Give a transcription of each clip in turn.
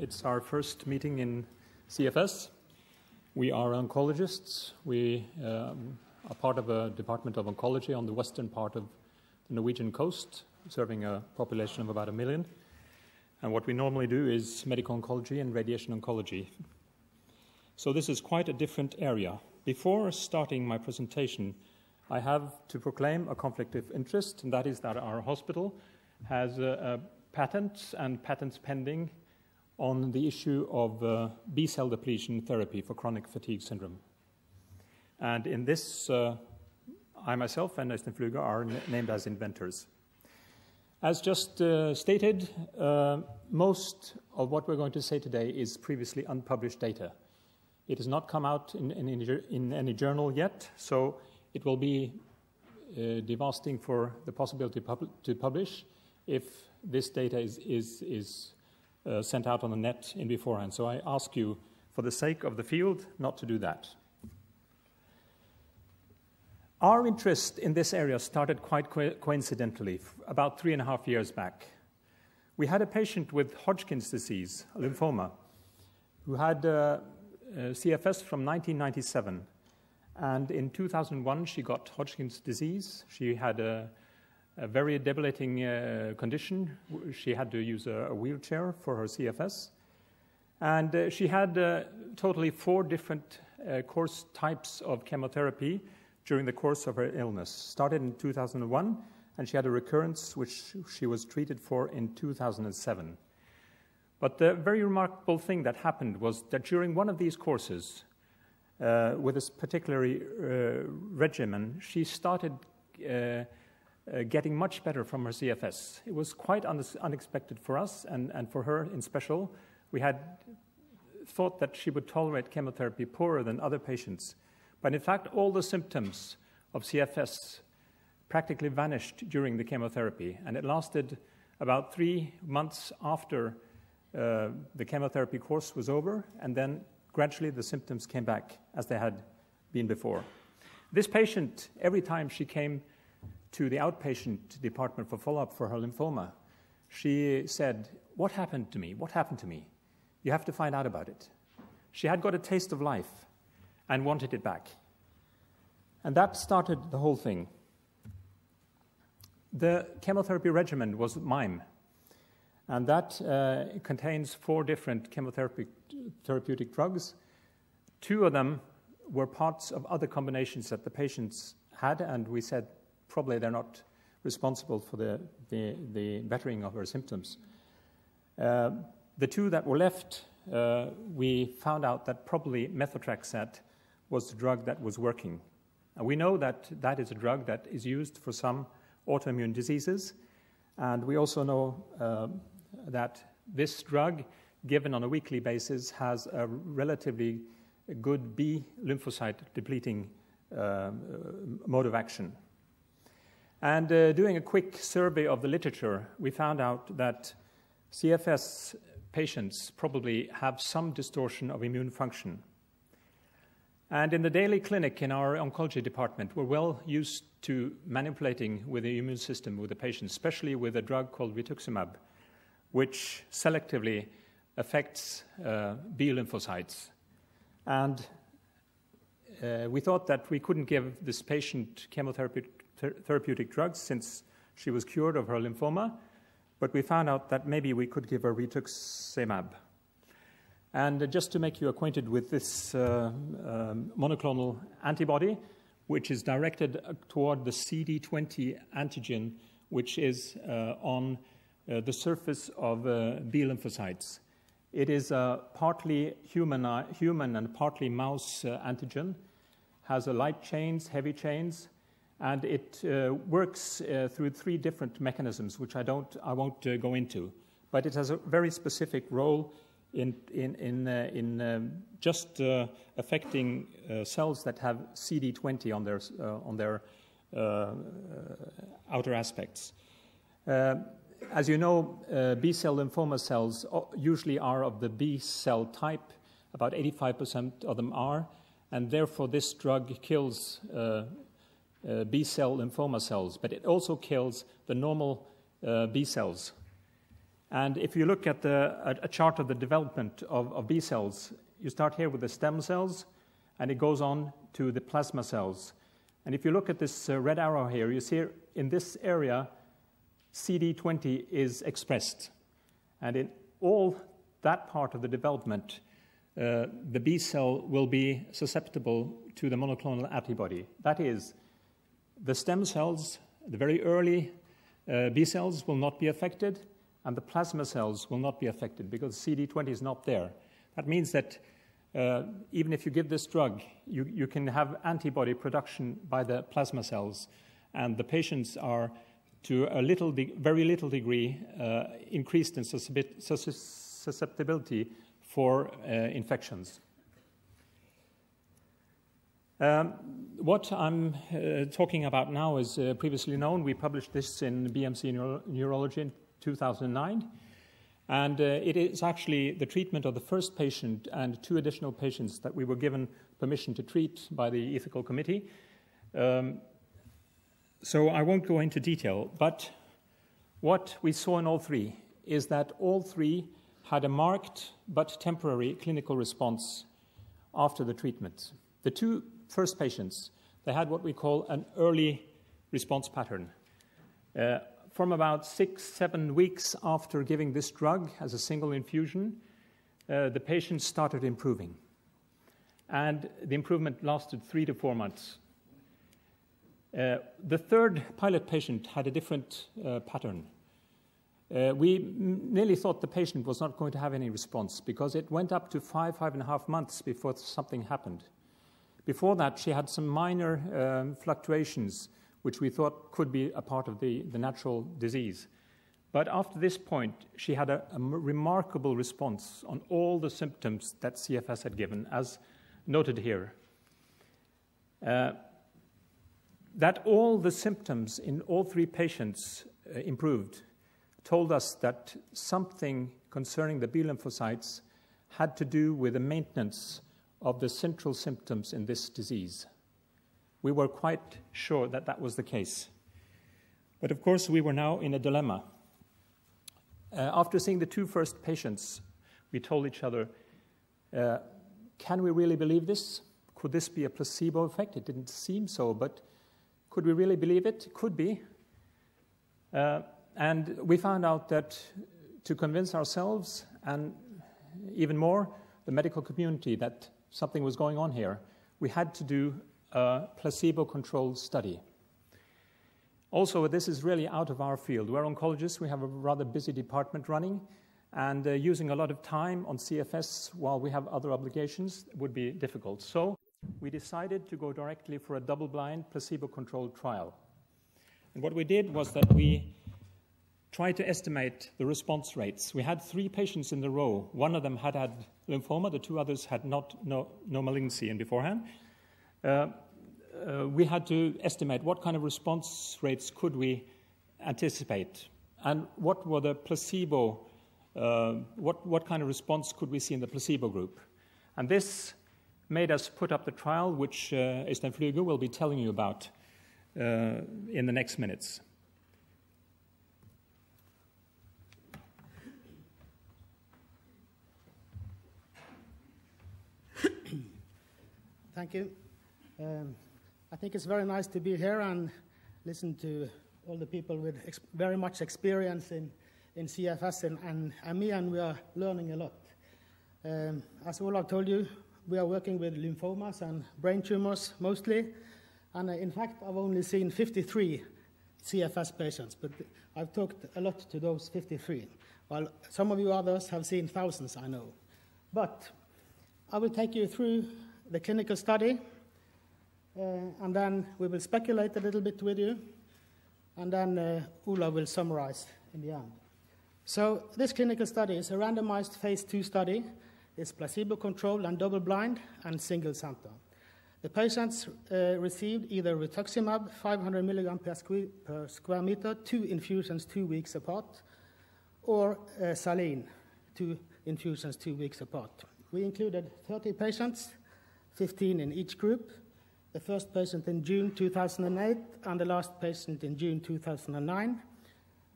It's our first meeting in CFS. We are oncologists. We um, are part of a department of oncology on the western part of the Norwegian coast, serving a population of about a million. And what we normally do is medical oncology and radiation oncology. So this is quite a different area. Before starting my presentation, I have to proclaim a conflict of interest, and that is that our hospital has a, a patents and patents pending on the issue of uh, B cell depletion therapy for chronic fatigue syndrome. And in this, uh, I myself and Øystein Fluge are named as inventors. As just uh, stated, uh, most of what we're going to say today is previously unpublished data. It has not come out in, in, in any journal yet, so it will be uh, devastating for the possibility to publish if this data is, is, is uh, sent out on the net in beforehand. So I ask you, for the sake of the field, not to do that. Our interest in this area started quite co coincidentally, about three and a half years back. We had a patient with Hodgkin's disease, lymphoma, who had uh, uh, CFS from 1997. And in 2001, she got Hodgkin's disease. She had a a very debilitating uh, condition. She had to use a, a, wheelchair for her CFS. And uh, she had uh, totally four different uh, course types of chemotherapy during the course of her illness. Started in 2001, and she had a recurrence which she was treated for in 2007. But the very remarkable thing that happened was that during one of these courses, uh, with this particular uh, regimen, she started uh, getting much better from her CFS. It was quite un unexpected for us and, and for her in special. We had thought that she would tolerate chemotherapy poorer than other patients. But in fact, all the symptoms of CFS practically vanished during the chemotherapy, and it lasted about three months after uh, the chemotherapy course was over, and then gradually the symptoms came back as they had been before. This patient, every time she came to the outpatient department for follow up for her lymphoma, she said, What happened to me? What happened to me? You have to find out about it. She had got a taste of life and wanted it back. And that started the whole thing. The chemotherapy regimen was MIME, and that uh, contains four different chemotherapy therapeutic drugs. Two of them were parts of other combinations that the patients had, and we said probably they're not responsible for the, the, the bettering of her symptoms. Uh, the two that were left, uh, we found out that probably methotrexate was the drug that was working. And we know that that is a drug that is used for some autoimmune diseases, and we also know uh, that this drug, given on a weekly basis, has a relatively good B lymphocyte depleting uh, mode of action. And uh, doing a quick survey of the literature, we found out that CFS patients probably have some distortion of immune function. And in the daily clinic in our oncology department, we're well used to manipulating with the immune system with the patient, especially with a drug called rituximab, which selectively affects uh, B lymphocytes. And uh, we thought that we couldn't give this patient chemotherapy therapeutic drugs since she was cured of her lymphoma, but we found out that maybe we could give her rituximab. And uh, just to make you acquainted with this uh, um, monoclonal antibody, which is directed uh, toward the CD20 antigen, which is uh, on uh, the surface of uh, B lymphocytes. It is a partly human, human and partly mouse antigen, has a light chains, heavy chains, and it uh, works uh, through three different mechanisms, which I, don't, I won't uh, go into. But it has a very specific role in, in, in, uh, in um, just uh, affecting uh, cells that have CD20 on their, on their outer aspects. as you know, B cell lymphoma cells usually are of the B cell type, about 85% of them are, and therefore this drug kills uh, B cell lymphoma cells, but it also kills the normal uh, B cells. And if you look at the, a, a chart of the development of, of B cells, you start here with the stem cells, and it goes on to the plasma cells. And if you look at this uh, red arrow here, you see in this area, CD20 is expressed. And in all that part of the development, uh, the B cell will be susceptible to the monoclonal antibody. That is, the stem cells, the very early uh, B cells will not be affected, and the plasma cells will not be affected because CD20 is not there. That means that uh, even if you give this drug, you, you can have antibody production by the plasma cells, and the patients are to a little very little degree uh, increased in susceptibility for uh, infections. Um, what I'm uh, talking about now is uh, previously known. We published this in BMC Neuro Neurology in 2009. And uh, it is actually the treatment of the first patient and two additional patients that we were given permission to treat by the ethical committee. Um, so I won't go into detail, but what we saw in all three is that all three had a marked but temporary clinical response after the treatment. The two first patients, they had what we call an early response pattern. Uh, from about six, seven weeks after giving this drug as a single infusion, uh, the patient started improving. And the improvement lasted three to four months. Uh, the third pilot patient had a different uh, pattern. Uh, we nearly thought the patient was not going to have any response because it went up to five, five and a half months before something happened. Before that, she had some minor um, fluctuations, which we thought could be a part of the, the natural disease. But after this point, she had a, a remarkable response on all the symptoms that CFS had given, as noted here. Uh, that all the symptoms in all three patients uh, improved told us that something concerning the B lymphocytes had to do with the maintenance of the central symptoms in this disease. We were quite sure that that was the case. But of course, we were now in a dilemma. Uh, after seeing the two first patients, we told each other, uh, can we really believe this? Could this be a placebo effect? It didn't seem so, but could we really believe it? Could be. Uh, and we found out that to convince ourselves and even more the medical community that something was going on here, we had to do a placebo controlled study. Also, this is really out of our field. We're oncologists, we have a rather busy department running, and uh, using a lot of time on CFS while we have other obligations would be difficult. So, we decided to go directly for a double blind, placebo controlled trial. And what we did was that we tried to estimate the response rates. We had three patients in the row. One of them had had lymphoma, the two others had not, no, no malignancy in beforehand. Uh, uh, we had to estimate what kind of response rates could we anticipate and what were the placebo, uh, what, what kind of response could we see in the placebo group. And this made us put up the trial, which uh, Øystein will be telling you about uh, in the next minutes. Thank you. Um, I think it's very nice to be here and listen to all the people with very much experience in, in CFS and, and, and, me, and we are learning a lot. Um, as Olav told you, we are working with lymphomas and brain tumors mostly, and uh, in fact, I've only seen 53 CFS patients, but I've talked a lot to those 53, while some of you others have seen thousands, I know. But I will take you through the clinical study, uh, and then we will speculate a little bit with you, and then uh, will summarize in the end. So this clinical study is a randomized phase two study. It's placebo-controlled and double-blind and single-center. The patients uh, received either rituximab, 500 milligram per, per, square meter, two infusions two weeks apart, or uh, saline, two infusions two weeks apart. We included 30 patients 15 in each group. The first patient in June 2008 and the last patient in June 2009.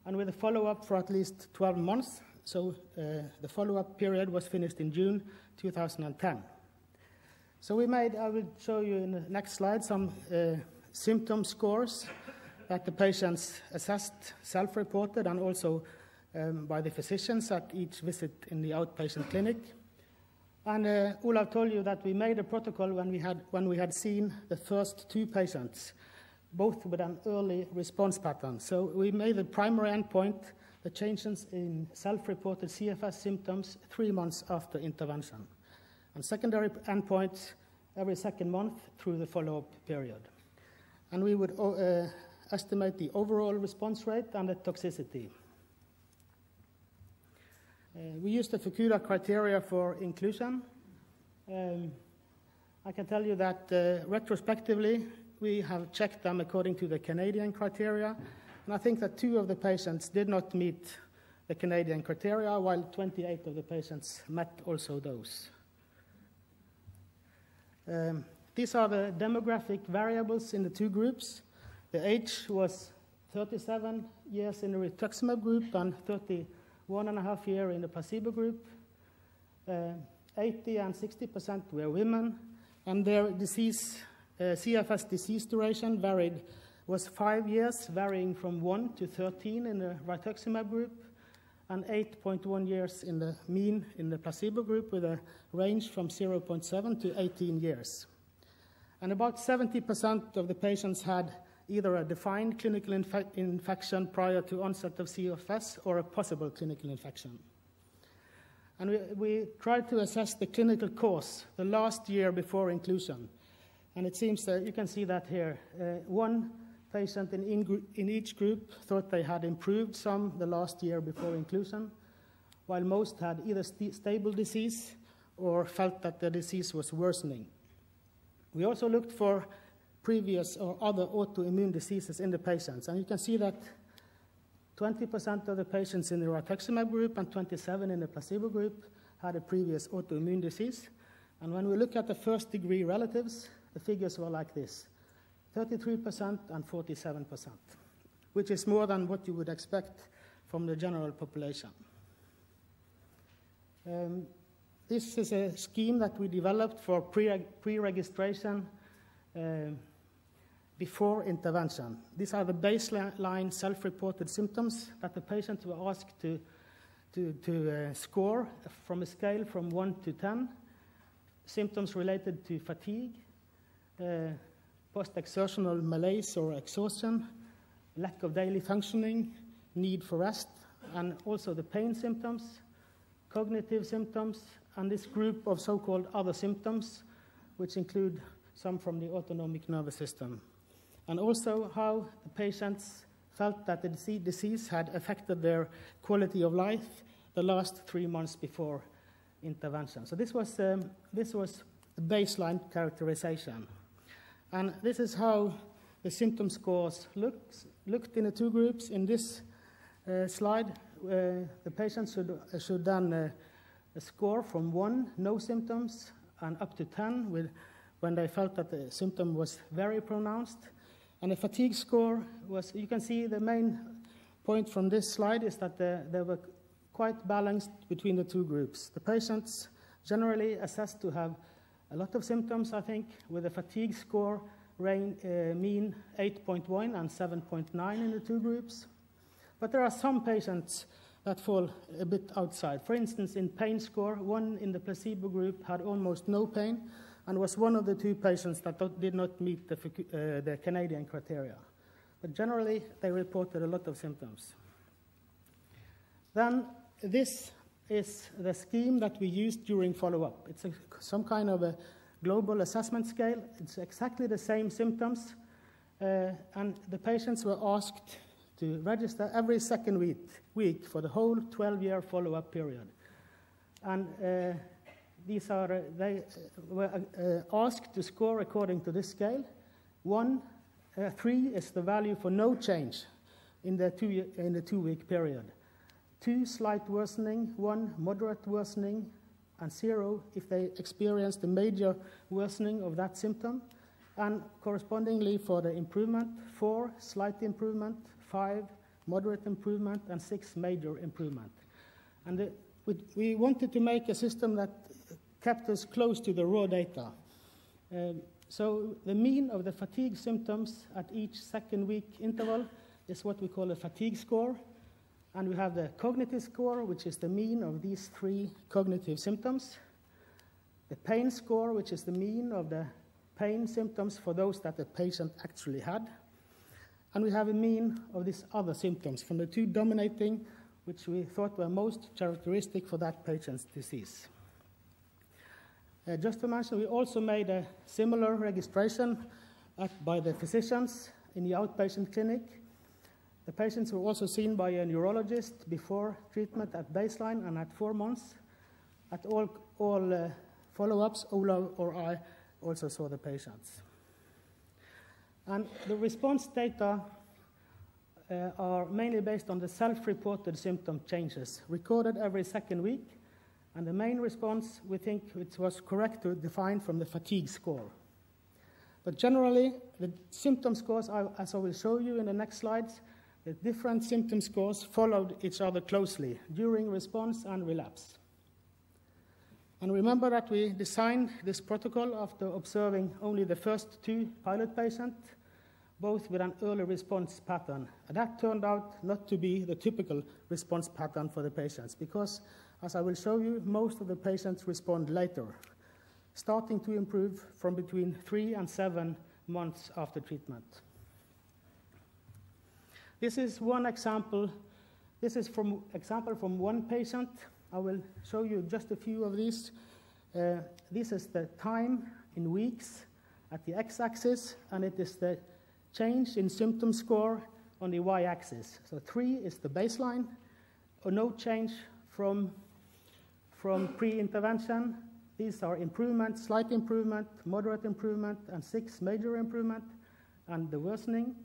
and with a follow-up for at least 12 months. So uh, the follow-up period was finished in June 2010. So we made, I will show you in the next slide, some uh, symptom scores that the patients assessed, self-reported, and also um, by the physicians at each visit in the outpatient clinic. And uh, told you that we made a protocol when we, had, when we had seen the first two patients, both with an early response pattern. So we made the primary endpoint, the changes in self-reported CFS symptoms three months after intervention. And secondary endpoints every second month through the follow-up period. And we would uh, estimate the overall response rate and the toxicity. Uh, we used the Fukuda criteria for inclusion. Um, I can tell you that uh, retrospectively, we have checked them according to the Canadian criteria, and I think that two of the patients did not meet the Canadian criteria, while 28 of the patients met also those. Um, these are the demographic variables in the two groups. The age was 37 years in the rituximab group and 30 one and a half year in the placebo group. Uh, 80 and 60 percent were women, and their disease, uh, CFS disease duration varied was five years, varying from 1 to 13 in the rituximab group, and 8.1 years in the mean in the placebo group, with a range from 0.7 to 18 years. And about 70% of the patients had either a defined clinical infe infection prior to onset of CFS or a possible clinical infection. And we, we tried to assess the clinical course the last year before inclusion. And it seems that you can see that here. Uh, one patient in, in, in, each group thought they had improved some the last year before inclusion, while most had either st stable disease or felt that the disease was worsening. We also looked for previous or other autoimmune diseases in the patients. And you can see that 20% of the patients in the rituximab group and 27 in the placebo group had a previous autoimmune disease. And when we look at the first degree relatives, the figures were like this 33% and 47%, which is more than what you would expect from the general population. Um, this is a scheme that we developed for pre registration uh, before intervention. These are the baseline self-reported symptoms that the patients were asked to, to, to uh, score from a scale from 1 to 10. Symptoms related to fatigue, uh, post-exertional malaise or exhaustion, lack of daily functioning, need for rest, and also the pain symptoms, cognitive symptoms, and this group of so-called other symptoms, which include some from the autonomic nervous system and also how the patients felt that the disease had affected their quality of life the last three months before intervention. So this was, um, this was the baseline characterization. And this is how the symptom scores looks, looked in the two groups. In this uh, slide, uh, the patients should, should then score from 1, no symptoms, and up to 10 with, when they felt that the symptom was very pronounced. And the fatigue score was, you can see the main point from this slide is that the, they were quite balanced between the two groups. The patients generally assessed to have a lot of symptoms, I think, with a fatigue score uh, mean 8.1 and 7.9 in the two groups. But there are some patients that fall a bit outside. For instance, in pain score, one in the placebo group had almost no pain, and was one of the two patients that did not meet the, uh, the Canadian criteria. But generally, they reported a lot of symptoms. Then, this is the scheme that we used during follow-up. It's a, some kind of a global assessment scale. It's exactly the same symptoms, uh, and the patients were asked to register every second week, week for the whole 12-year follow-up period. And uh, these are, uh, they uh, were uh, asked to score according to this scale. One, three is the value for no change in the, two, in the two-week period. Two, slight worsening. One, moderate worsening. And zero, if they experienced a major worsening of that symptom. And correspondingly for the improvement, four, slight improvement. Five, moderate improvement, and six major improvement. And the, we, we, wanted to make a system that kept us close to the raw data. Um, so the mean of the fatigue symptoms at each second week interval is what we call a fatigue score. And we have the cognitive score, which is the mean of these three cognitive symptoms. The pain score, which is the mean of the pain symptoms for those that the patient actually had. And we have a mean of these other symptoms from the two dominating, which we thought were most characteristic for that patient's disease. Uh, just to mention, we also made a similar registration at, by the physicians in the outpatient clinic. The patients were also seen by a neurologist before treatment at baseline and at four months. At all, all uh, follow ups, Ola or I also saw the patients. And the response data uh, are mainly based on the self reported symptom changes recorded every second week and the main response, we think it was correct to define from the fatigue score. But generally, the symptom scores, as I will show you in the next slides, the different symptom scores followed each other closely during response and relapse. And remember that we designed this protocol after observing only the first two pilot patients, both with an early response pattern. And that turned out not to be the typical response pattern for the patients because as I will show you, most of the patients respond later, starting to improve from between three and seven months after treatment. This is one example. This is from example from one patient. I will show you just a few of these. Uh, this is the time in weeks at the x-axis, and it is the change in symptom score on the y-axis. So three is the baseline, or no change from from pre-intervention. These are improvement, slight improvement, moderate improvement, and six major improvement, and the worsening.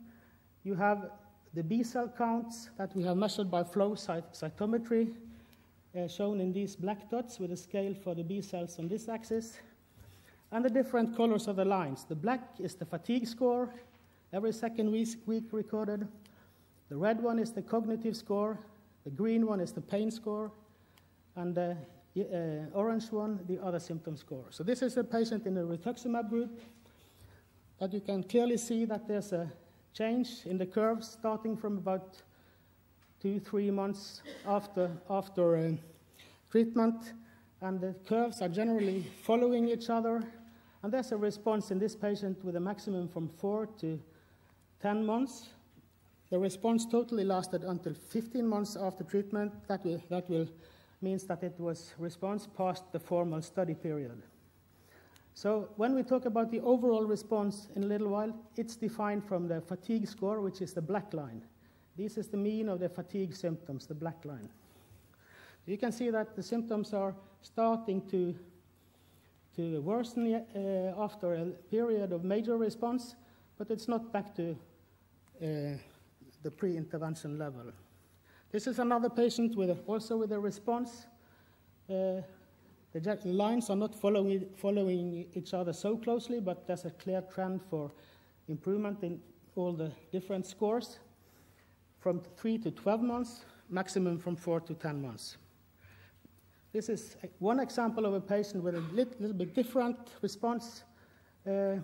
You have the B cell counts that we have measured by flow cytometry, uh, shown in these black dots with a scale for the B cells on this axis, and the different colors of the lines. The black is the fatigue score, every second week, week recorded. The red one is the cognitive score, the green one is the pain score, and the uh, orange one, the other symptom score. So this is a patient in the rituximab group that you can clearly see that there's a change in the curve starting from about two, three months after, after uh, treatment. And the curves are generally following each other. And there's a response in this patient with a maximum from four to 10 months. The response totally lasted until 15 months after treatment. That will, that will means that it was response past the formal study period. So when we talk about the overall response in a little while, it's defined from the fatigue score, which is the black line. This is the mean of the fatigue symptoms, the black line. You can see that the symptoms are starting to, to worsen uh, after a period of major response, but it's not back to uh, the pre-intervention level. This is another patient with a, also with a response. Uh, the lines are not following, following each other so closely, but there's a clear trend for improvement in all the different scores from 3 to 12 months, maximum from 4 to 10 months. This is one example of a patient with a little, little bit different response uh, uh,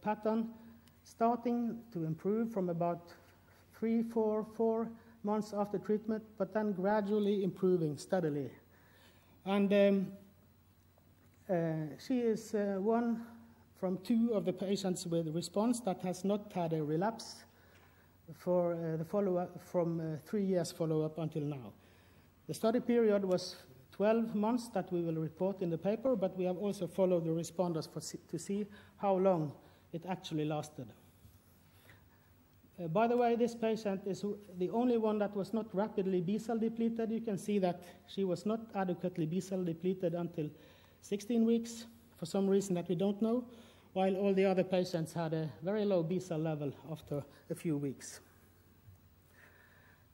pattern, starting to improve from about 3, 4, 4 months after treatment, but then gradually improving steadily. And um, uh, she is uh, one from two of the patients with response that has not had a relapse for uh, the follow-up from uh, three years follow-up until now. The study period was 12 months that we will report in the paper, but we have also followed the responders for, to see how long it actually lasted. Uh, by the way, this patient is the only one that was not rapidly B cell depleted. You can see that she was not adequately B cell depleted until 16 weeks for some reason that we don't know, while all the other patients had a very low B cell level after a few weeks.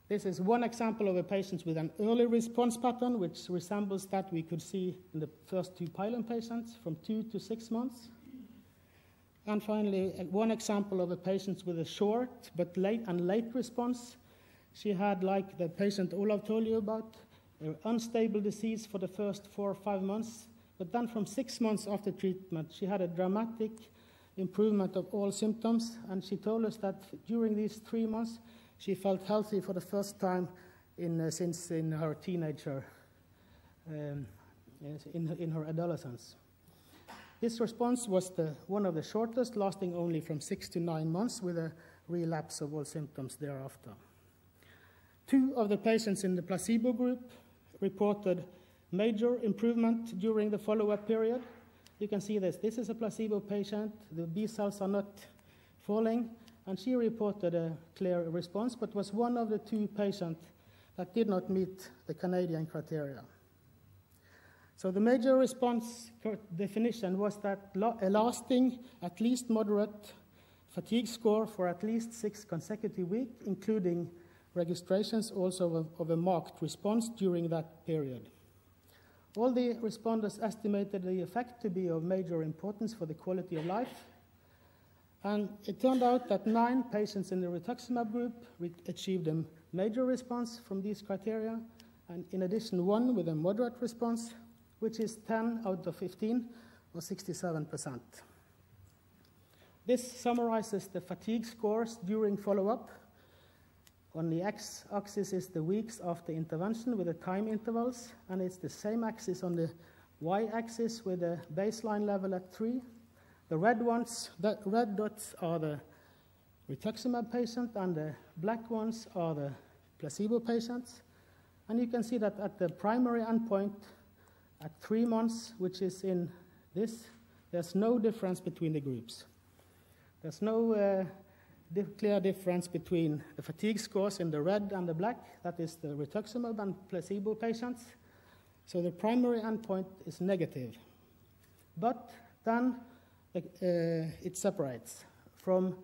This is one example of a patient with an early response pattern, which resembles that we could see in the first two pilot patients from two to six months. And finally, one example of a patient with a short but late and late response. She had, like the patient Olav told you about, an unstable disease for the first four or five months, but then from six months after treatment, she had a dramatic improvement of all symptoms, and she told us that during these three months, she felt healthy for the first time in, uh, since in her teenager, um, in, in her adolescence. This response was the, one of the shortest, lasting only from six to nine months, with a relapse of all symptoms thereafter. Two of the patients in the placebo group reported major improvement during the follow up period. You can see this. This is a placebo patient. The B cells are not falling, and she reported a clear response, but was one of the two patients that did not meet the Canadian criteria. So the major response definition was that a lasting, at least moderate fatigue score for at least six consecutive weeks, including registrations also of, a marked response during that period. All the responders estimated the effect to be of major importance for the quality of life. And it turned out that nine patients in the rituximab group achieved a major response from these criteria, and in addition, one with a moderate response, which is 10 out of 15, or 67%. This summarizes the fatigue scores during follow up. On the x axis is the weeks after intervention with the time intervals, and it's the same axis on the y axis with the baseline level at 3. The red ones, the red dots are the rituximab patient, and the black ones are the placebo patients. And you can see that at the primary endpoint, at three months, which is in this, there's no difference between the groups. There's no uh, di clear difference between the fatigue scores in the red and the black, that is the rituximab and placebo patients. So the primary endpoint is negative. But then uh, it separates. From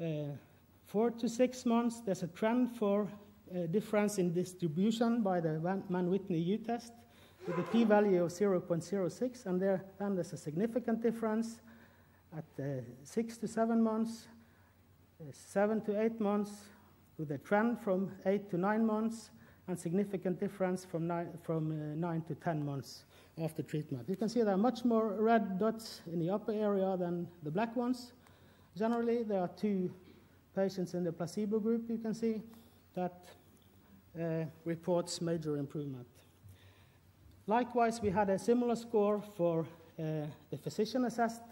uh, four to six months, there's a trend for uh, difference in distribution by the Mann-Whitney U test with a p-value of 0.06, and there, then there's a significant difference at uh, six to seven months, uh, seven to eight months, with a trend from eight to nine months, and significant difference from, nine, from uh, nine to 10 months after treatment. You can see there are much more red dots in the upper area than the black ones. Generally, there are two patients in the placebo group, you can see, that uh, reports major improvement. Likewise, we had a similar score for uh, the physician-assessed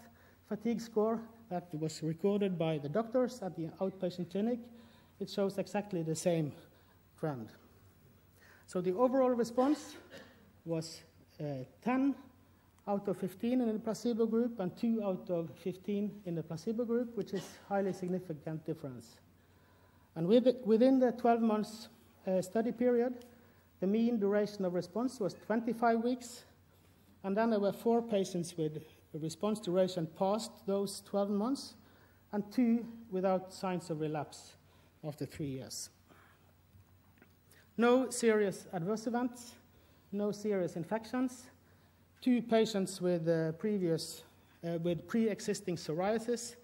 fatigue score that was recorded by the doctors at the outpatient clinic. It shows exactly the same trend. So the overall response was uh, 10 out of 15 in the placebo group and 2 out of 15 in the placebo group, which is highly significant difference. And with within the 12 months uh, study period, the mean duration of response was 25 weeks, and then there were four patients with a response duration past those 12 months, and two without signs of relapse after three years. No serious adverse events, no serious infections. Two patients with uh, previous, uh, with pre-existing psoriasis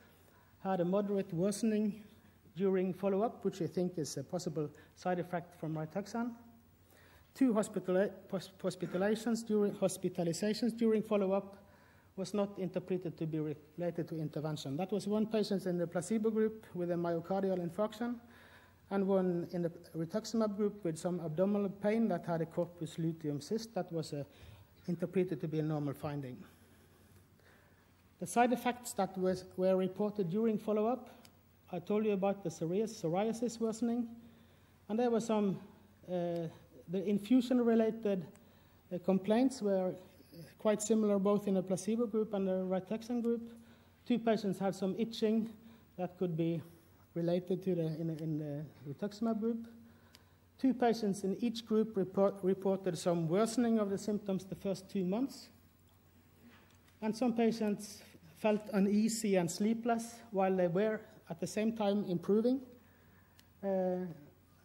had a moderate worsening during follow-up, which we think is a possible side effect from Rituxan two hospitalizations during, hospitalizations during follow-up was not interpreted to be related to intervention. That was one patient in the placebo group with a myocardial infarction, and one in the rituximab group with some abdominal pain that had a corpus luteum cyst that was uh, interpreted to be a normal finding. The side effects that was, were reported during follow-up, I told you about the psoriasis worsening, and there were some uh, the infusion-related uh, complaints were quite similar both in the placebo group and the Rituxan group. Two patients had some itching that could be related to the, in, in the rituximab group. Two patients in each group report, reported some worsening of the symptoms the first two months. And some patients felt uneasy and sleepless while they were at the same time improving. Uh,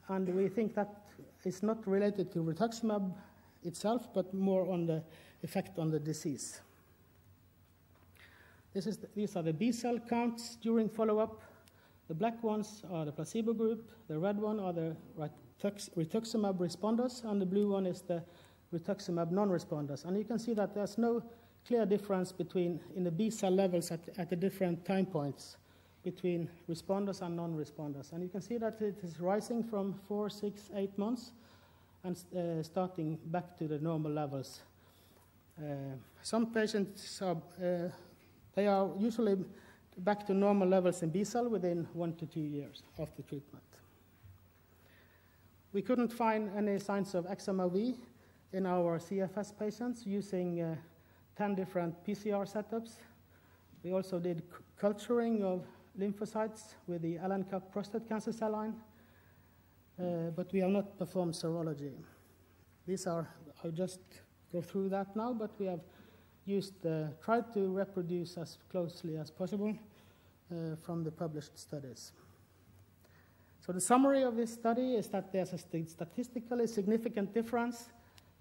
and we think that is not related to rituximab itself, but more on the effect on the disease. This is the, these are the B cell counts during follow-up. The black ones are the placebo group, the red one are the rituximab responders, and the blue one is the rituximab non-responders. And you can see that there's no clear difference between in the B cell levels at, at the different time points between responders and non-responders. And you can see that it is rising from four, six, eight months and uh, starting back to the normal levels. Uh, some patients are, uh, they are usually back to normal levels in B cell within one to two years after treatment. We couldn't find any signs of XMRV in our CFS patients using uh, 10 different PCR setups. We also did culturing of lymphocytes with the LNCaP prostate cancer cell line, uh, but we have not performed serology. These are, I'll just go through that now, but we have used, uh, tried to reproduce as closely as possible uh, from the published studies. So the summary of this study is that there's a statistically significant difference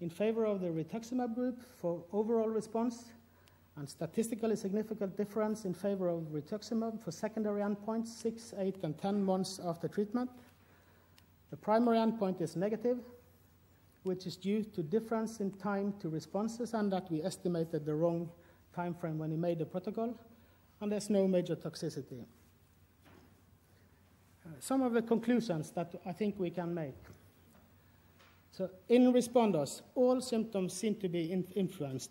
in favor of the rituximab group for overall response and statistically significant difference in favor of rituximab for secondary endpoints 6, 8, and 10 months after treatment. The primary endpoint is negative, which is due to difference in time to responses and that we estimated the wrong time frame when we made the protocol, and there's no major toxicity. Some of the conclusions that I think we can make. So in responders, all symptoms seem to be in influenced,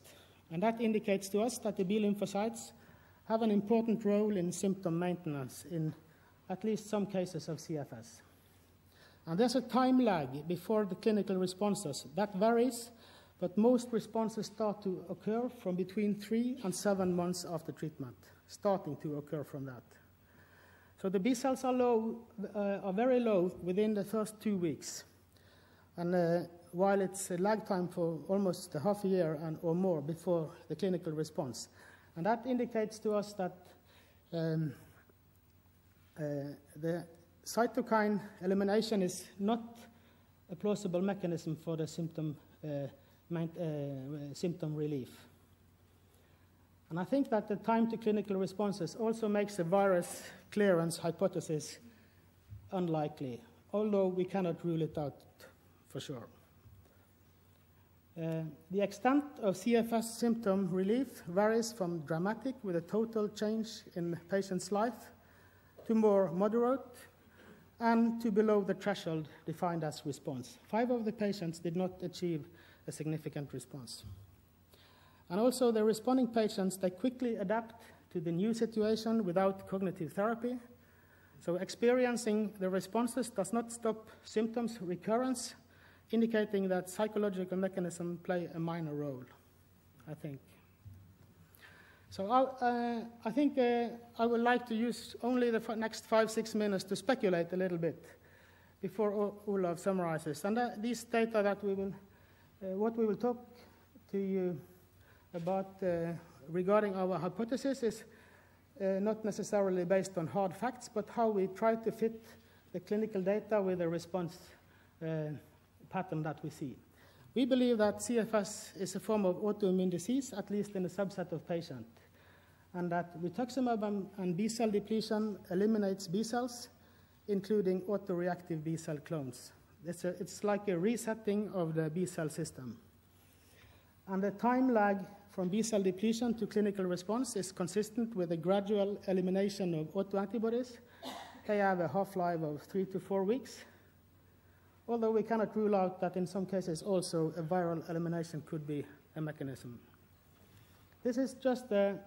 and that indicates to us that the B lymphocytes have an important role in symptom maintenance in at least some cases of CFS. And there's a time lag before the clinical responses. That varies, but most responses start to occur from between three and seven months after treatment, starting to occur from that. So the B cells are low, uh, are very low within the first two weeks. And uh, while it's a lag time for almost a half a year and, or more before the clinical response. And that indicates to us that um, uh, the cytokine elimination is not a plausible mechanism for the symptom, uh, uh, symptom relief. And I think that the time to clinical responses also makes the virus clearance hypothesis unlikely, although we cannot rule it out for sure. Uh, the extent of CFS symptom relief varies from dramatic with a total change in patient's life to more moderate and to below the threshold defined as response. Five of the patients did not achieve a significant response. And also the responding patients, they quickly adapt to the new situation without cognitive therapy. So experiencing the responses does not stop symptoms recurrence, indicating that psychological mechanisms play a minor role, I think. So uh, I think uh, I would like to use only the next five, six minutes to speculate a little bit before o summarizes. And uh, these data that we will, uh, what we will talk to you about uh, regarding our hypothesis is uh, not necessarily based on hard facts, but how we try to fit the clinical data with the response pattern that we see. We believe that CFS is a form of autoimmune disease, at least in a subset of patients and that rituximab and, B cell depletion eliminates B cells, including autoreactive B cell clones. It's, a, it's like a resetting of the B cell system. And the time lag from B cell depletion to clinical response is consistent with the gradual elimination of autoantibodies. They have a half life of three to four weeks, although we cannot rule out that in some cases also a viral elimination could be a mechanism. This is just a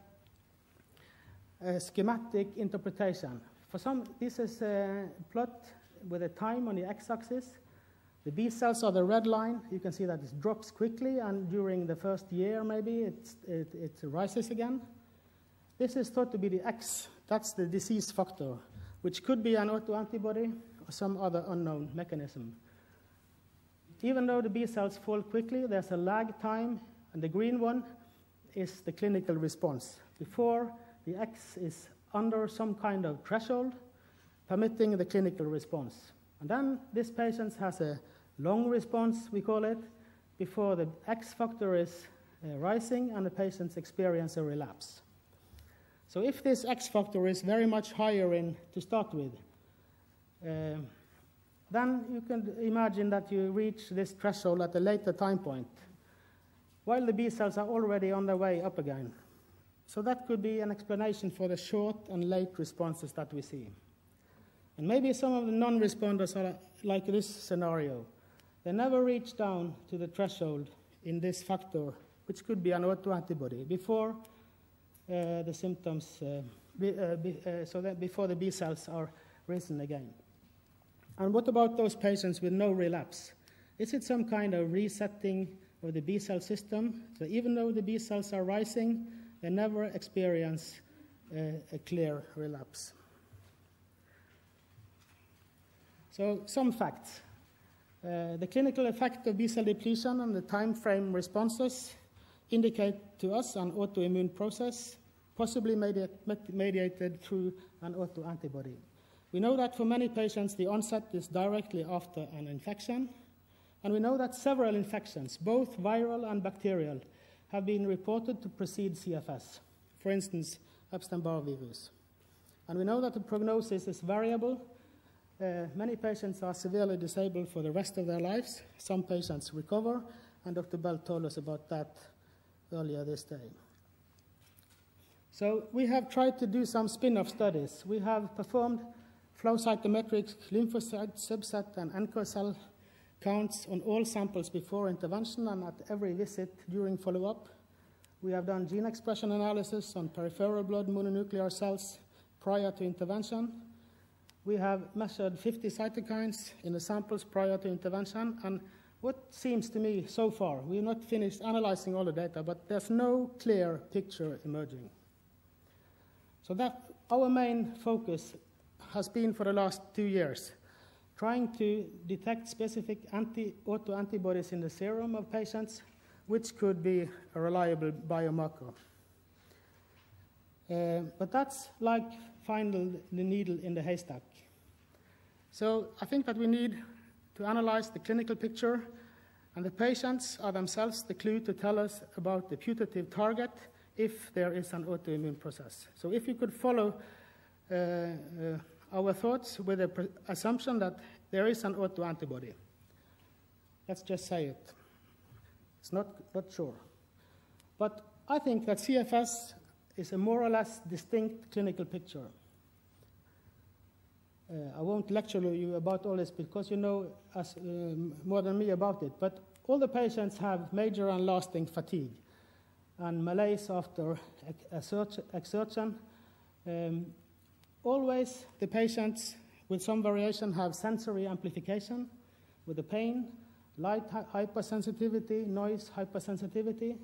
a schematic interpretation. For some, this is a plot with a time on the x-axis. The B cells are the red line. You can see that it drops quickly, and during the first year, maybe, it, it rises again. This is thought to be the X. That's the disease factor, which could be an autoantibody or some other unknown mechanism. Even though the B cells fall quickly, there's a lag time, and the green one is the clinical response. Before the X is under some kind of threshold permitting the clinical response. And then this patient has a long response, we call it, before the X factor is uh, rising and the patients experience a relapse. So if this X factor is very much higher in to start with, uh, then you can imagine that you reach this threshold at a later time point, while the B cells are already on their way up again. So that could be an explanation for the short and late responses that we see. And maybe some of the non-responders are like this scenario. They never reach down to the threshold in this factor, which could be an autoantibody, before uh, the symptoms, uh, be, uh, be, uh, so that before the B cells are risen again. And what about those patients with no relapse? Is it some kind of resetting of the B cell system? So even though the B cells are rising, they never experience uh, a clear relapse. So, some facts. Uh, the clinical effect of B cell depletion and the time frame responses indicate to us an autoimmune process, possibly mediated through an autoantibody. We know that for many patients, the onset is directly after an infection, and we know that several infections, both viral and bacterial, have been reported to precede CFS, for instance, Epstein-Barr virus. And we know that the prognosis is variable uh, many patients are severely disabled for the rest of their lives. Some patients recover, and Dr. Bell told us about that earlier this day. So we have tried to do some spin-off studies. We have performed flow cytometric lymphocyte subset and NK cell counts on all samples before intervention and at every visit during follow-up. We have done gene expression analysis on peripheral blood mononuclear cells prior to intervention we have measured 50 cytokines in the samples prior to intervention, and what seems to me so far, we have not finished analyzing all the data, but there's no clear picture emerging. So that our main focus has been for the last two years, trying to detect specific anti autoantibodies in the serum of patients, which could be a reliable biomarker. Uh, but that's like finding the needle in the haystack. So I think that we need to analyze the clinical picture, and the patients are themselves the clue to tell us about the putative target if there is an autoimmune process. So if you could follow uh, uh, our thoughts with the assumption that there is an autoantibody, let's just say it. It's not, not sure. But I think that CFS is a more or less distinct clinical picture. Uh, I won't lecture you about all this because you know as, um, more than me about it, but all the patients have major and lasting fatigue and malaise after exertion. Um, always the patients with some variation have sensory amplification with the pain, light hypersensitivity, noise hypersensitivity.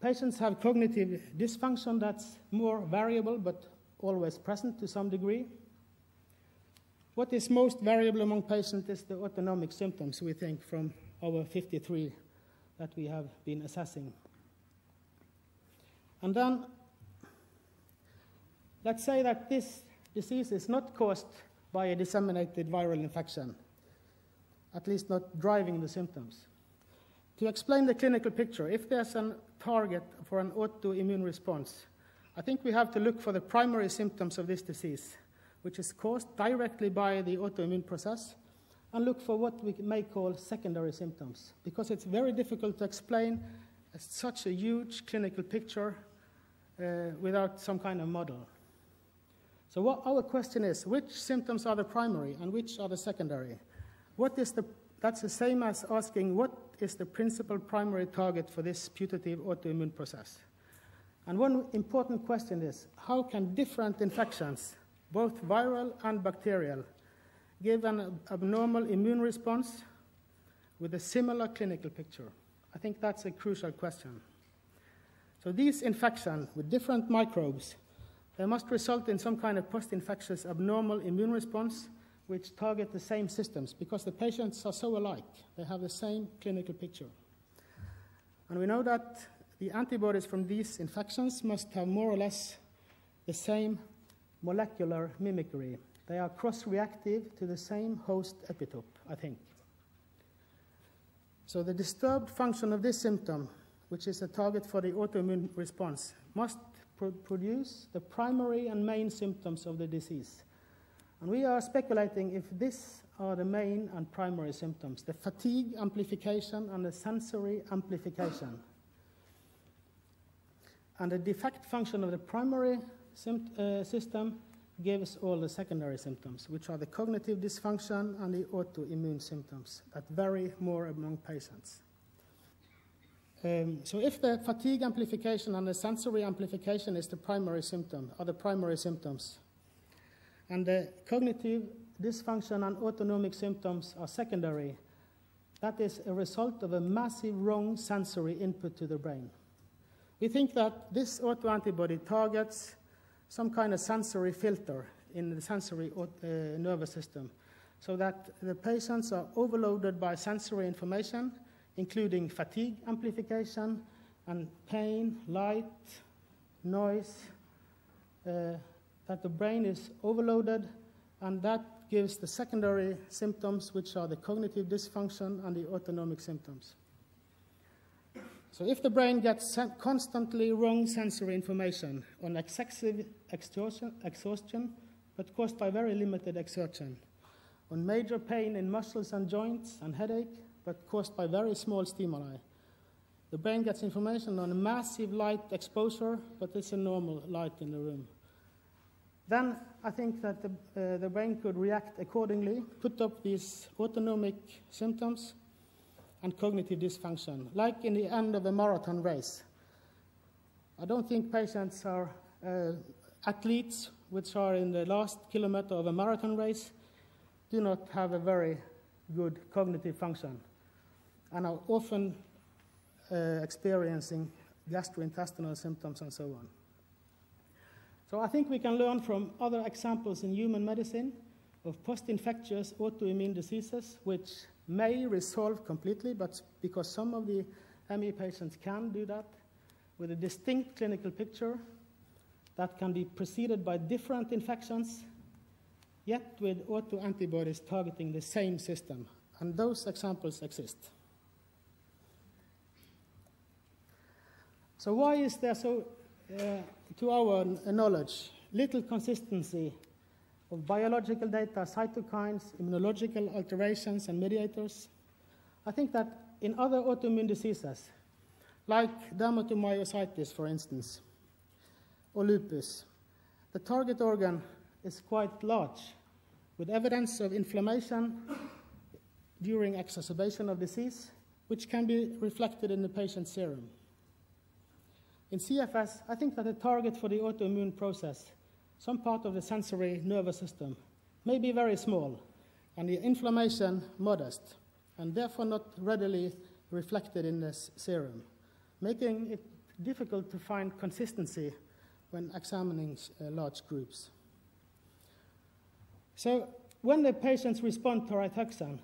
Patients have cognitive dysfunction that's more variable but always present to some degree. What is most variable among patients is the autonomic symptoms, we think, from our 53 that we have been assessing. And then, let's say that this disease is not caused by a disseminated viral infection, at least not driving the symptoms. To explain the clinical picture, if there's a target for an autoimmune response, I think we have to look for the primary symptoms of this disease which is caused directly by the autoimmune process, and look for what we may call secondary symptoms, because it's very difficult to explain such a huge clinical picture uh, without some kind of model. So what our question is, which symptoms are the primary and which are the secondary? What is the, that's the same as asking what is the principal primary target for this putative autoimmune process? And one important question is, how can different infections both viral and bacterial, give an abnormal immune response with a similar clinical picture? I think that's a crucial question. So these infections with different microbes, they must result in some kind of post-infectious abnormal immune response which target the same systems because the patients are so alike. They have the same clinical picture. And we know that the antibodies from these infections must have more or less the same molecular mimicry. They are cross-reactive to the same host epitope, I think. So the disturbed function of this symptom, which is a target for the autoimmune response, must pro produce the primary and main symptoms of the disease. And we are speculating if these are the main and primary symptoms the fatigue amplification and the sensory amplification. And the defect function of the primary uh, system gives all the secondary symptoms, which are the cognitive dysfunction and the autonomic symptoms that vary more among patients. Um, so if the fatigue amplification and the sensory amplification is the primary symptom, are the primary symptoms, and the cognitive dysfunction and autonomic symptoms are secondary, that is a result of a massive wrong sensory input to the brain. We think that this autoantibody targets some kind of sensory filter in the sensory uh, nervous system so that the patients are overloaded by sensory information including fatigue amplification and pain, light, noise, uh, that the brain is overloaded, and that gives the secondary symptoms, which are the cognitive dysfunction and the autonomic symptoms. So, if the brain gets constantly wrong sensory information on excessive exhaustion, exhaustion, but caused by very limited exertion, on major pain in muscles and joints and headache, but caused by very small stimuli. The brain gets information on a massive light exposure, but it's a normal light in the room. Then I think that the, uh, the brain could react accordingly, put up these autonomic symptoms and cognitive dysfunction, like in the end of a marathon race. I don't think patients are uh, athletes which are in the last kilometer of a marathon race do not have a very good cognitive function and are often uh, experiencing gastrointestinal symptoms and so on. So I think we can learn from other examples in human medicine of post-infectious autoimmune diseases which may resolve completely, but because some of the ME patients can do that with a distinct clinical picture that can be preceded by different infections, yet with autoantibodies targeting the same system. And those examples exist. So why is there so, uh, to our knowledge, little consistency of biological data, cytokines, immunological alterations, and mediators? I think that in other autoimmune diseases, like dermatomyositis, for instance, or lupus, the target organ is quite large, with evidence of inflammation during exacerbation of disease, which can be reflected in the patient's serum. In CFS, I think that the target for the autoimmune process, some part of the sensory nervous system, may be very small and the inflammation modest, and therefore not readily reflected in this serum, making it difficult to find consistency when examining uh, large groups. So, when the patients respond to rituxan,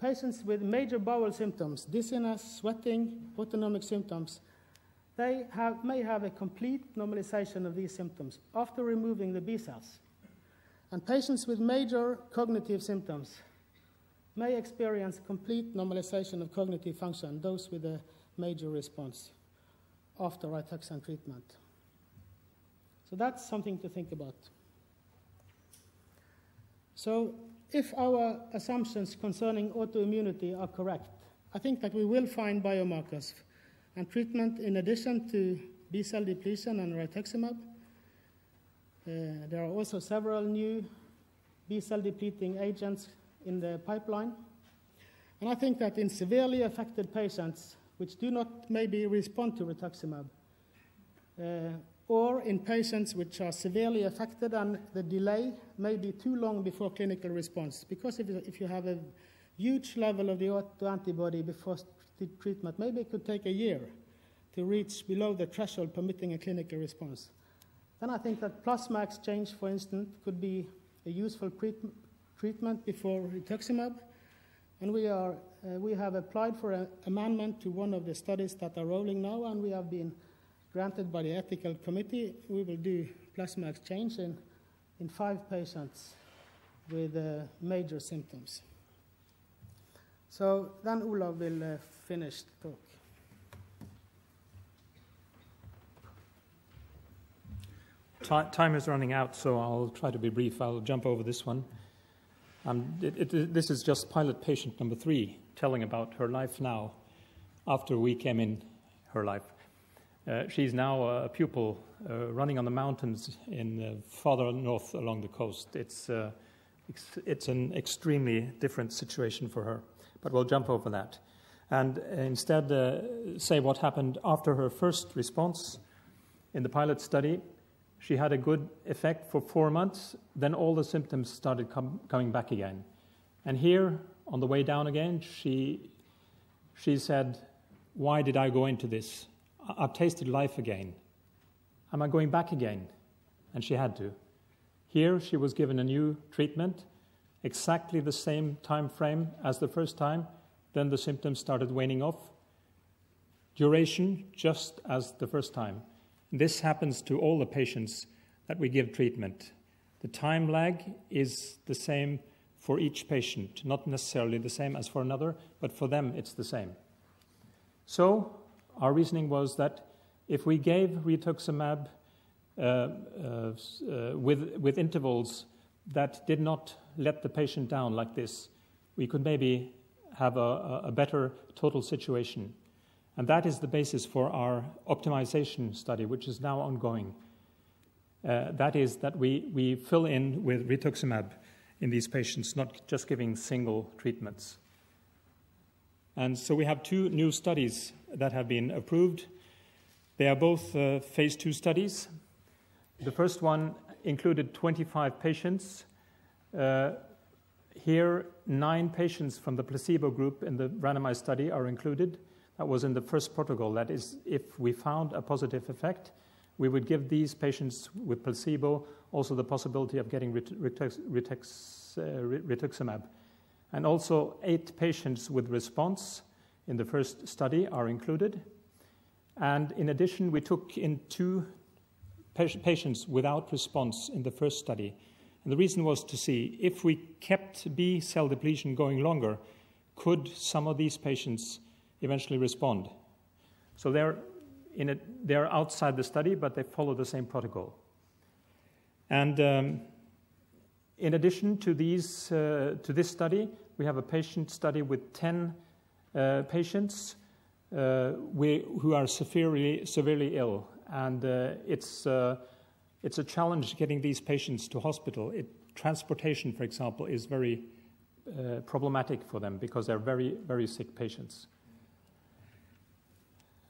patients with major bowel symptoms, dizziness, sweating, autonomic symptoms, they have, may have a complete normalization of these symptoms after removing the B cells. And patients with major cognitive symptoms may experience complete normalization of cognitive function, those with a major response after rituxan treatment. So that's something to think about. So if our assumptions concerning autoimmunity are correct, I think that we will find biomarkers and treatment in addition to B-cell depletion and rituximab. Uh, there are also several new B-cell depleting agents in the pipeline. And I think that in severely affected patients which do not maybe respond to rituximab, uh, or in patients which are severely affected and the delay may be too long before clinical response. Because if, if you have a huge level of the autoantibody before treatment. Maybe it could take a year to reach below the threshold permitting a clinical response. Then I think that plasma exchange, for instance, could be a useful treatment before rituximab. And we, are, uh, we have applied for an amendment to one of the studies that are rolling now, and we have been granted by the ethical committee. We will do plasma exchange in, in five patients with uh, major symptoms. So then Olav will uh, finish the talk. time is running out, so I'll try to be brief. I'll jump over this one. Um, it, it, this is just pilot patient number three telling about her life now after we came in her life. Uh, she's now a pupil uh, running on the mountains in uh, farther north along the coast. It's, uh, it's an extremely different situation for her, but we'll jump over that. And instead, uh, say what happened after her first response in the pilot study. She had a good effect for four months, then all the symptoms started com- coming back again. And here, on the way down again, she, she said, Why did I go into this? I've tasted life again. Am I going back again? And she had to. Here, she was given a new treatment, exactly the same time frame as the first time. Then the symptoms started waning off. Duration, just as the first time. This happens to all the patients that we give treatment. The time lag is the same for each patient, not necessarily the same as for another, but for them it's the same. So, our reasoning was that if we gave rituximab uh, uh, uh, with, with intervals that did not let the patient down like this, we could maybe have a, a better total situation. And that is the basis for our optimization study, which is now ongoing. Uh, that is, that we, we fill in with rituximab in these patients, not just giving single treatments. And so we have two new studies that have been approved. They are both uh, phase two studies. The first one included 25 patients. Uh, here, nine patients from the placebo group in the randomized study are included. That was in the first protocol. That is, if we found a positive effect, we would give these patients with placebo also the possibility of getting ritux, ritux, uh, rituximab. And also, eight patients with response in the first study are included. And in addition, we took in two patients without response in the first study. And the reason was to see if we kept B cell depletion going longer, could some of these patients eventually respond. So they're, in a, they're outside the study, but they follow the same protocol. And um, in addition to, these, uh, to this study, we have a patient study with 10 uh, patients uh, we, who are severely, severely ill. And uh, it's, uh, it's a challenge getting these patients to hospital. It, transportation, for example, is very uh, problematic for them because they're very, very sick patients.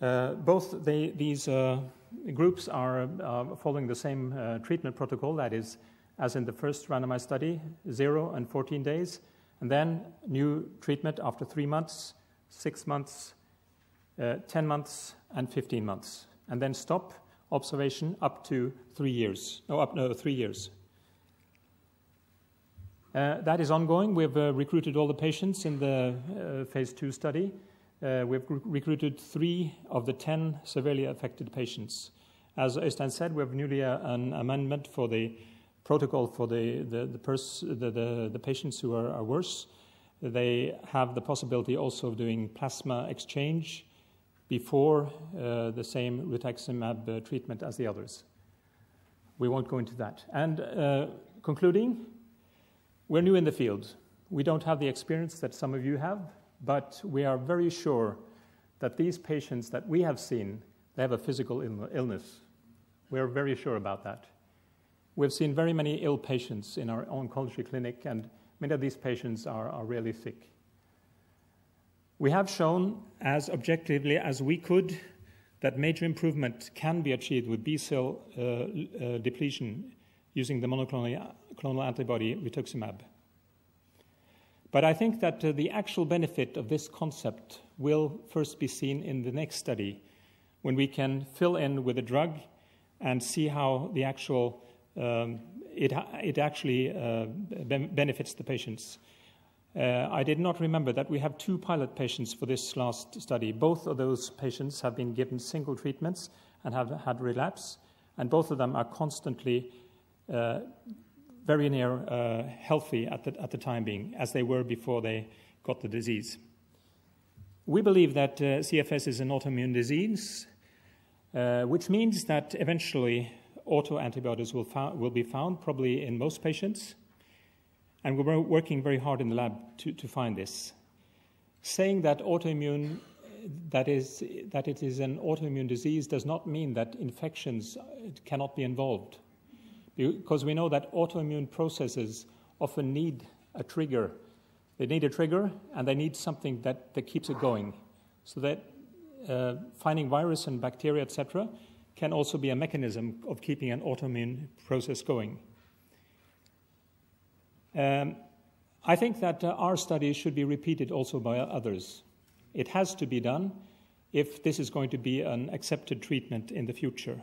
Uh, both they, these uh, groups are uh, following the same uh, treatment protocol, that is, as in the first randomized study, 0 and 14 days, and then new treatment after 3 months, 6 months, uh, 10 months, and 15 months, and then stop observation up to 3 years. No, up, no 3 years. that is ongoing. We've recruited all the patients in the phase 2 study. Uh, we've recruited three of the 10 severely affected patients. As Øystein said, we have newly uh, an amendment for the protocol for the, the, the, the, the patients who are, are, worse. They have the possibility also of doing plasma exchange before uh, the same rituximab uh, treatment as the others. We won't go into that. And uh, concluding, we're new in the field. We don't have the experience that some of you have but we are very sure that these patients that we have seen, they have a physical illness. We are very sure about that. We've seen very many ill patients in our oncology clinic, and many of these patients are, are really sick. We have shown, as objectively as we could, that major improvement can be achieved with B cell uh, uh, depletion using the monoclonal antibody rituximab. But I think that uh, the actual benefit of this concept will first be seen in the next study when we can fill in with a drug and see how the actual um, it, it actually uh, benefits the patients. Uh, I did not remember that we have two pilot patients for this last study. Both of those patients have been given single treatments and have had relapse, and both of them are constantly uh, very near uh, healthy at the, at the time being, as they were before they got the disease. We believe that uh, CFS is an autoimmune disease, uh, which means that eventually autoantibodies will, will, be found, probably in most patients. And we're working very hard in the lab to, to find this. Saying that autoimmune that is that it is an autoimmune disease does not mean that infections cannot be involved. Because we know that autoimmune processes often need a trigger. They need a trigger and they need something that, that keeps it going. So that uh, finding virus and bacteria etc can also be a mechanism of keeping an autoimmune process going um, I think that uh, our study should be repeated also by others. It has to be done if this is going to be an accepted treatment in the future.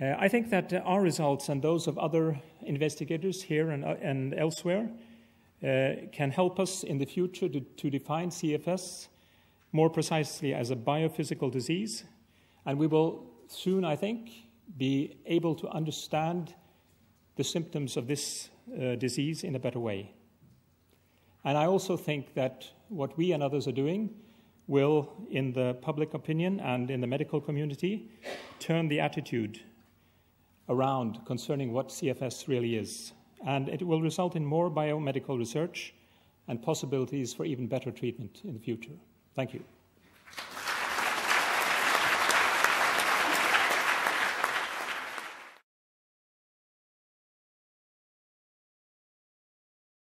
Uh, I think that uh, our results and those of other investigators here and, uh, and elsewhere uh, can help us in the future to, to define CFS more precisely as a biophysical disease. And we will soon, I think, be able to understand the symptoms of this uh, disease in a better way. And I also think that what we and others are doing will, in the public opinion and in the medical community, turn the attitude around concerning what CFS really is. And it will result in more biomedical research and possibilities for even better treatment in the future. Thank you.